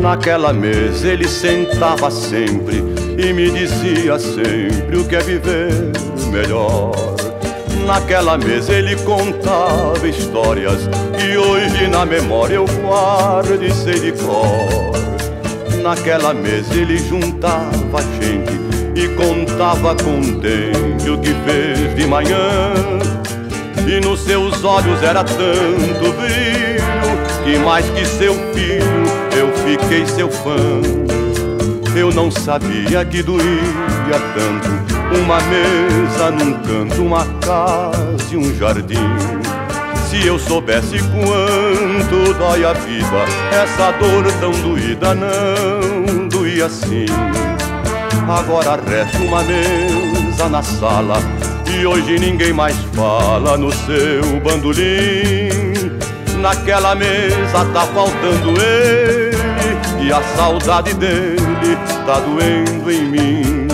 Naquela mesa ele sentava sempre e me dizia sempre o que é viver melhor. Naquela mesa ele contava histórias que hoje na memória eu guardo e sei de cor. Naquela mesa ele juntava gente e contava contente o que fez de manhã. E nos seus olhos era tanto brilho que mais que seu filho fiquei seu fã. Eu não sabia que doía tanto uma mesa num canto, uma casa e um jardim. Se eu soubesse quanto dói a vida, essa dor tão doída não doía assim. Agora resta uma mesa na sala e hoje ninguém mais fala no seu bandolim. Naquela mesa tá faltando ele e a saudade dele tá doendo em mim.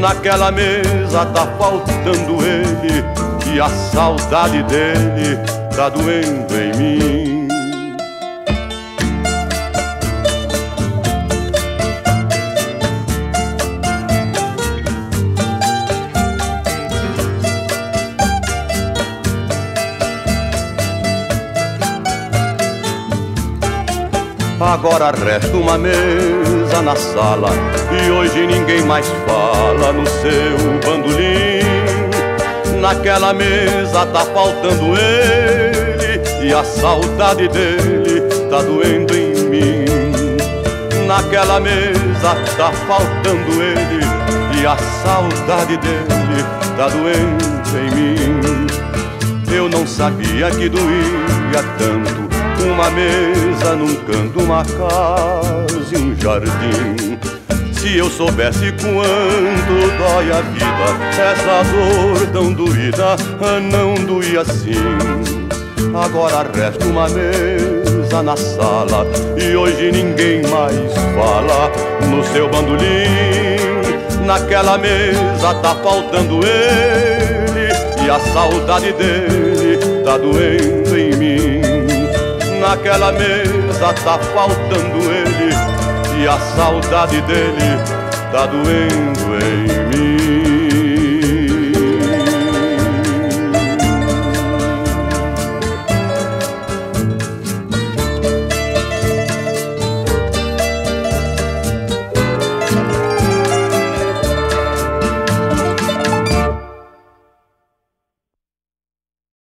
Naquela mesa tá faltando ele e a saudade dele tá doendo em mim. Agora resta uma mesa na sala E hoje ninguém mais fala no seu bandolim. Naquela mesa tá faltando ele E a saudade dele tá doendo em mim. Naquela mesa tá faltando ele E a saudade dele tá doendo em mim. Eu não sabia que doía tanto uma mesa num canto, uma casa e um jardim. Se eu soubesse quanto dói a vida, essa dor tão doída não doía assim. Agora resta uma mesa na sala e hoje ninguém mais fala no seu bandolim. Naquela mesa tá faltando ele e a saudade dele tá doendo em mim naquela mesa tá faltando ele e a saudade dele tá doendo em mim.